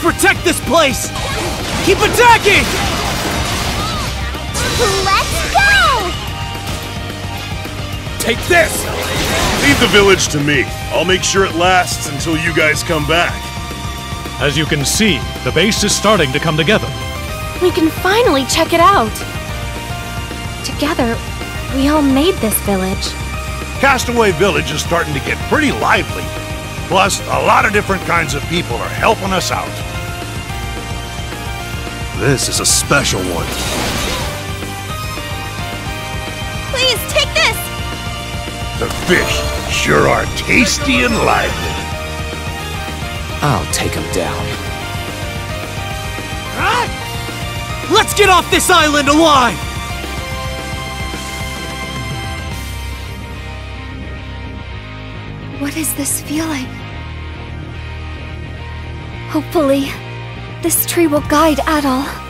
protect this place! Keep attacking! Let's go! Take this! Leave the village to me. I'll make sure it lasts until you guys come back. As you can see, the base is starting to come together. We can finally check it out. Together, we all made this village. Castaway Village is starting to get pretty lively. Plus, a lot of different kinds of people are helping us out. This is a special one. Please, take this! The fish sure are tasty and lively. I'll take him down. Let's get off this island alive! What is this feeling? Hopefully, this tree will guide Adol.